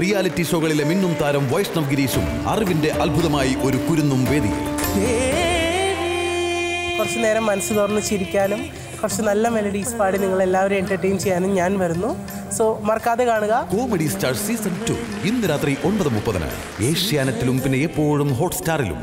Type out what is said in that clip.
Reality ഷോകളിലെ മിന്നും താരം വൈഷ്ണവ് ഗിരീഷും അറിവിന്റെ അത്ഭുതമായി ഒരു കുരുന്നും വേദി. കുറച്ച് നേരം മനസ്സ് തുറന്ന് ചിരിക്കാനും കുറച്ച് നല്ല മെലഡീസ് പാടി നിങ്ങൾ എല്ലാവരും എന്റർടൈൻ ചെയ്യാനും ഞാൻ വരുന്നു. സോ മറക്കാതെ കാണുക. കോമഡി സ്റ്റാർ സീസൺ ടു ഇന്ന് രാത്രി ഒൻപത് മുപ്പതിന് ഏഷ്യാനെറ്റിലും പിന്നെ എപ്പോഴും ഹോട്ട്സ്റ്റാറിലും